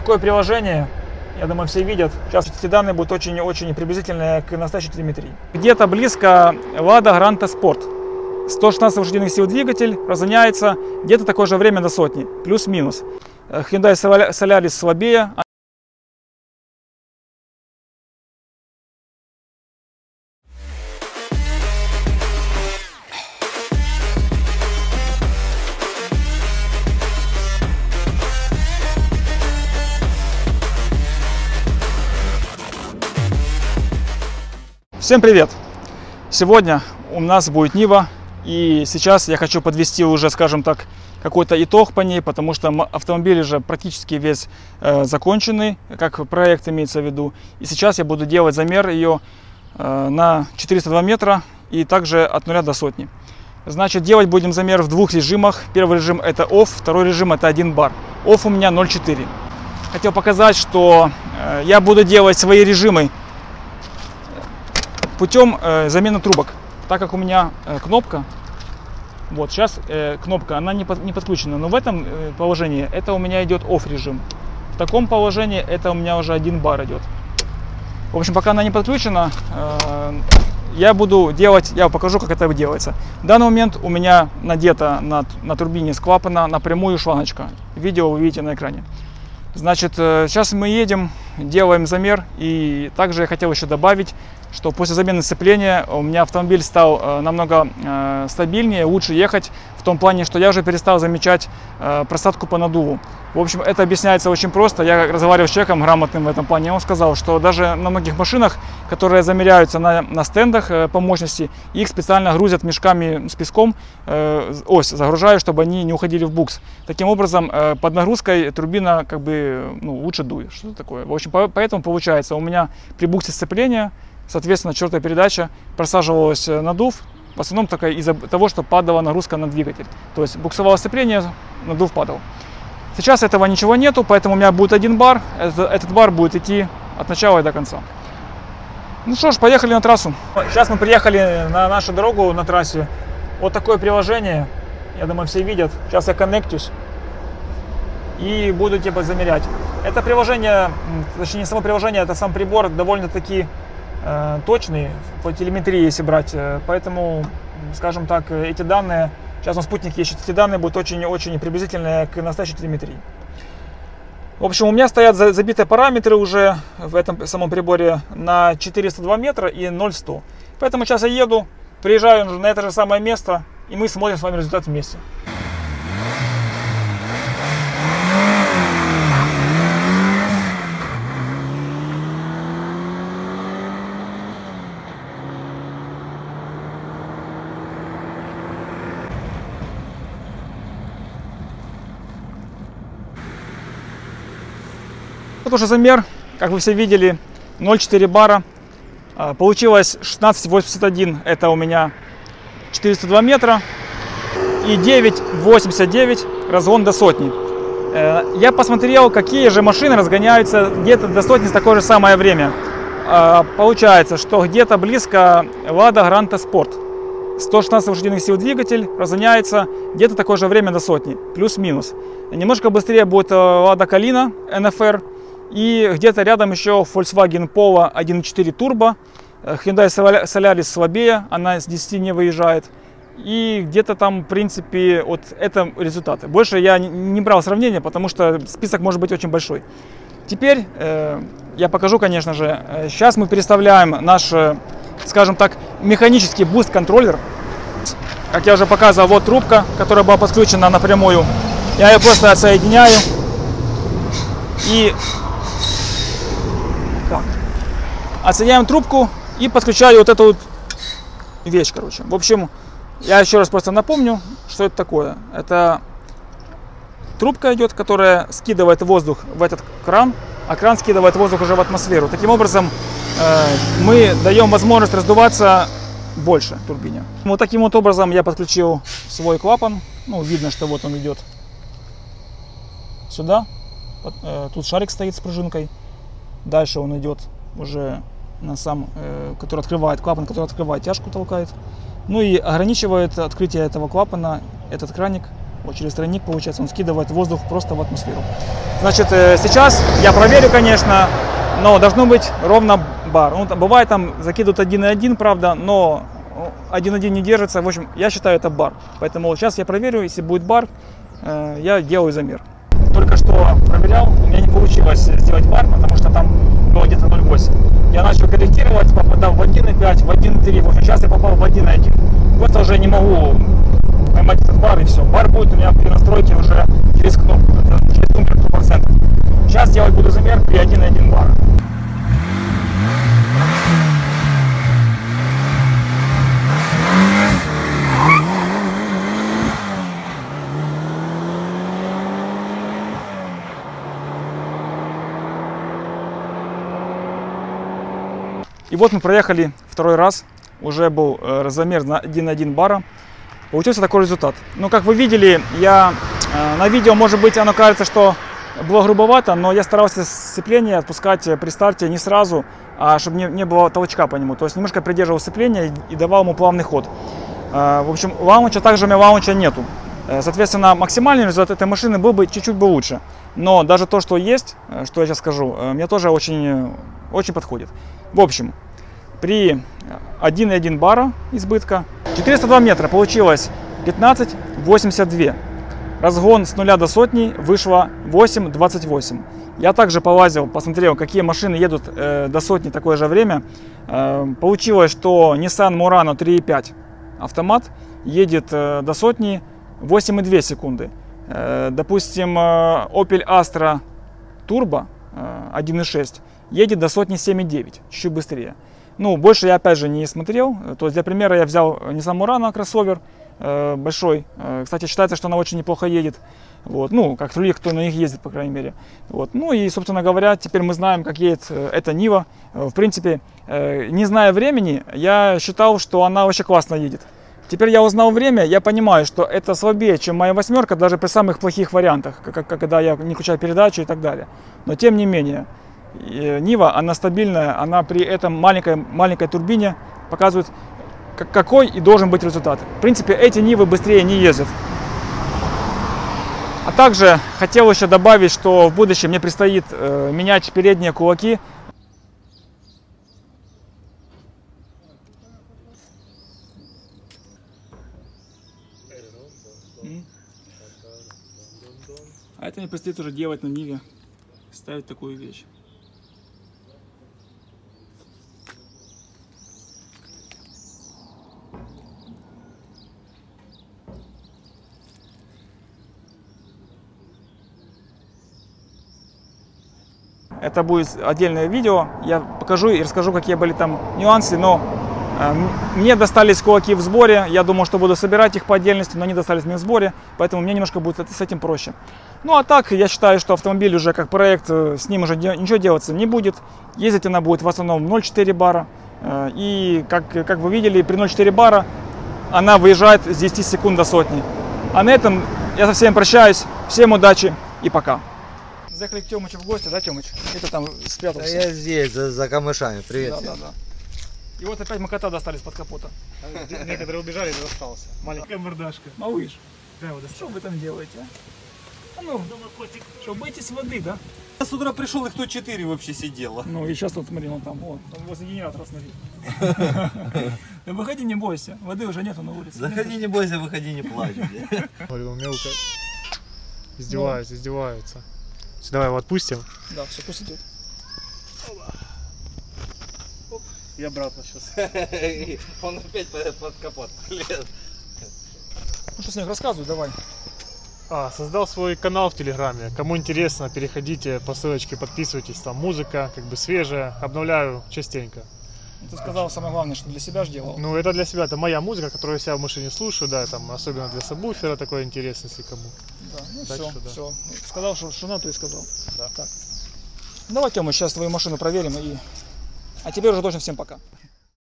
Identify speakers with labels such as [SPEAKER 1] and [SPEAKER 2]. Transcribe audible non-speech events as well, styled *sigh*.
[SPEAKER 1] такое приложение, я думаю, все видят. Сейчас эти данные будут очень-очень приблизительные к настоящей телеметрии. Где-то близко Lada Granta Sport. 116 лошадиных сил двигатель, разгоняется где-то такое же время до сотни, плюс-минус. Hyundai Solaris слабее, Всем привет! Сегодня у нас будет Нива, и сейчас я хочу подвести уже, скажем так, какой-то итог по ней, потому что автомобиль уже практически весь э, законченный, как проект имеется в виду. И сейчас я буду делать замер ее э, на 402 метра и также от нуля до сотни. Значит, делать будем замер в двух режимах. Первый режим это OFF, второй режим это 1 бар. OFF у меня 0,4. Хотел показать, что э, я буду делать свои режимы путем э, замены трубок. Так как у меня э, кнопка, вот сейчас э, кнопка, она не, под, не подключена, но в этом э, положении это у меня идет off режим. В таком положении это у меня уже один бар идет. В общем, пока она не подключена, э, я буду делать, я покажу, как это делается. В данный момент у меня надета на, на турбине с клапана напрямую шланочка. Видео вы видите на экране. Значит, сейчас э, мы едем, делаем замер. И также я хотел еще добавить, что после замены сцепления у меня автомобиль стал э, намного э, стабильнее, лучше ехать, в том плане, что я уже перестал замечать э, просадку по надуву. В общем, это объясняется очень просто. Я разговаривал с человеком грамотным в этом плане, он сказал, что даже на многих машинах, которые замеряются на, на стендах по мощности, их специально грузят мешками с песком, ось загружают, чтобы они не уходили в букс. Таким образом, под нагрузкой турбина как бы ну, лучше дует. Что такое? В общем, поэтому получается, у меня при буксе сцепления Соответственно, четвертая передача просаживалась э, надув, в основном только из-за того, что падала нагрузка на двигатель. То есть буксовало сцепление, надув падал. Сейчас этого ничего нету, поэтому у меня будет один бар. Этот бар будет идти от начала и до конца. Ну что ж, поехали на трассу. Сейчас мы приехали на нашу дорогу на трассе. Вот такое приложение. Я думаю, все видят. Сейчас я коннектюсь и буду типа замерять. Это приложение, точнее не само приложение, это сам прибор довольно-таки точный по телеметрии, если брать. Э, поэтому, скажем так, эти данные, сейчас на спутнике ищет, эти данные будут очень-очень приблизительные к настоящей телеметрии. В общем, у меня стоят забитые параметры уже в этом самом приборе на 402 метра и 0,100. Поэтому сейчас я еду, приезжаю на это же самое место, и мы смотрим с вами результат вместе. Вот уже замер, как вы все видели, 0,4 бара. А, получилось 16,81, это у меня 402 метра. И 9,89 разгон до сотни. Э, я посмотрел, какие же машины разгоняются где-то до сотни в такое же самое время. А, получается, что где-то близко Lada Granta Sport. 116 лошадиных сил двигатель разгоняется где-то такое же время до сотни, плюс-минус. Немножко быстрее будет э, Lada Kalina NFR и где-то рядом еще Volkswagen Polo 1.4 Turbo. Э, Hyundai Solaris слабее, она с 10 не выезжает. И где-то там, в принципе, вот это результаты. Больше я не брал сравнения, потому что список может быть очень большой. Теперь э, я покажу, конечно же. Сейчас э, мы переставляем наш, э, скажем так, механический boost -контроллер. Как я уже показывал, вот трубка, которая была подключена напрямую. Я ее просто отсоединяю. И отсоединяем трубку и подключаю вот эту вот вещь, короче. В общем, я еще раз просто напомню, что это такое. Это трубка идет, которая скидывает воздух в этот кран, а кран скидывает воздух уже в атмосферу. Таким образом, э, мы даем возможность раздуваться больше турбине. Вот таким вот образом я подключил свой клапан. Ну, видно, что вот он идет сюда. Э, тут шарик стоит с пружинкой. Дальше он идет уже сам, э, который открывает клапан, который открывает тяжку толкает. Ну и ограничивает открытие этого клапана, этот краник, Вот через тройник, получается, он скидывает воздух просто в атмосферу. Значит, э, сейчас я проверю, конечно, но должно быть ровно бар. Ну, бывает там закидывают 1,1, правда, но 1,1 не держится. В общем, я считаю это бар. Поэтому сейчас я проверю, если будет бар, э, я делаю замер. Только что проверял, у меня не получилось сделать бар, потому что там было где-то 0,8. Я начал корректировать, попадал в 1,5, в 1,3. В общем, сейчас я попал в 1,1. Просто уже не могу поймать этот бар и все. Бар будет у меня при настройке уже через кнопку, через тумблер 100%. Сейчас делать буду замер при 1,1 бар. И вот мы проехали второй раз, уже был э, замер на 1,1 бара. Получился такой результат. Ну, как вы видели, я э, на видео, может быть, оно кажется, что было грубовато, но я старался сцепление отпускать при старте не сразу, а чтобы не, не было толчка по нему. То есть немножко придерживал сцепление и давал ему плавный ход. Э, в общем, лаунча также у меня лаунча нету. Э, соответственно, максимальный результат этой машины был бы чуть-чуть бы лучше. Но даже то, что есть, э, что я сейчас скажу, э, мне тоже очень, очень подходит. В общем, при 1,1 бара избытка 402 метра получилось 15,82. Разгон с нуля до сотни вышло 8,28. Я также полазил, посмотрел, какие машины едут э, до сотни такое же время. Э, получилось, что Nissan Murano 3.5 автомат едет э, до сотни 8,2 секунды. Э, допустим, э, Opel Astra Turbo э, 1.6 едет до сотни 7,9, чуть быстрее. Ну, больше я опять же не смотрел. То есть для примера я взял Nissan Murano кроссовер э, большой. Э, кстати, считается, что она очень неплохо едет. Вот, ну, как другие, кто на них ездит, по крайней мере. Вот, ну и, собственно говоря, теперь мы знаем, как едет э, эта Нива. Э, в принципе, э, не зная времени, я считал, что она вообще классно едет. Теперь я узнал время, я понимаю, что это слабее, чем моя восьмерка, даже при самых плохих вариантах, как, как, когда я не включаю передачу и так далее. Но тем не менее, э, Нива, она стабильная, она при этом маленькой, маленькой турбине показывает, как- какой и должен быть результат. В принципе, эти Нивы быстрее не ездят. А также хотел еще добавить, что в будущем мне предстоит э, менять передние кулаки. А это мне предстоит уже делать на Ниве, ставить такую вещь. Это будет отдельное видео. Я покажу и расскажу, какие были там нюансы. Но мне достались кулаки в сборе. Я думал, что буду собирать их по отдельности, но они достались мне в сборе. Поэтому мне немножко будет с этим проще. Ну а так, я считаю, что автомобиль уже как проект, э, с ним уже де- ничего делаться не будет. Ездить она будет в основном 0,4 бара. Э, И как, как вы видели, при 0,4 бара она выезжает с 10 секунд до сотни. А на этом я со всеми прощаюсь. Всем удачи и пока. Заехали к Тёмычу в гости, да, Тёмыч? Это там
[SPEAKER 2] Да
[SPEAKER 1] спрятался.
[SPEAKER 2] я здесь, за, за камышами. Привет.
[SPEAKER 1] Да, да, да. И вот опять мы кота достали из-под капота.
[SPEAKER 3] Некоторые убежали, но остался. Маленькая мордашка.
[SPEAKER 1] Малыш,
[SPEAKER 3] Да, вот
[SPEAKER 1] что вы там делаете, а? А ну, что, боитесь воды, да?
[SPEAKER 4] Я с утра пришел, их тут 4 вообще сидело.
[SPEAKER 1] Ну и сейчас вот смотри, он там, вот, там возле генератора смотри. Да *laughs* выходи, не бойся, воды уже нету на улице.
[SPEAKER 4] Заходи, не бойся, выходи, не плачь.
[SPEAKER 3] Говорю, мелко. Издеваются, издеваются. Давай его отпустим.
[SPEAKER 1] Да, все, пусть идет.
[SPEAKER 3] И обратно сейчас. *laughs*
[SPEAKER 4] Он опять под, под капот.
[SPEAKER 1] Ну что, Снег, рассказывай, давай.
[SPEAKER 3] А, создал свой канал в Телеграме. Кому интересно, переходите по ссылочке, подписывайтесь. Там музыка, как бы свежая. Обновляю частенько.
[SPEAKER 1] Ну, Ты сказал самое главное, что для себя ж делал.
[SPEAKER 3] Ну, это для себя, это моя музыка, которую я себя в машине слушаю, да, там, особенно для сабвуфера, такое интересно, если кому.
[SPEAKER 1] Да, ну
[SPEAKER 3] Так
[SPEAKER 1] все,
[SPEAKER 3] что да.
[SPEAKER 1] все. Сказал, что, что надо, то и сказал.
[SPEAKER 3] Да.
[SPEAKER 1] Так. Давай, Тёма, сейчас твою машину проверим и... А теперь уже точно всем пока.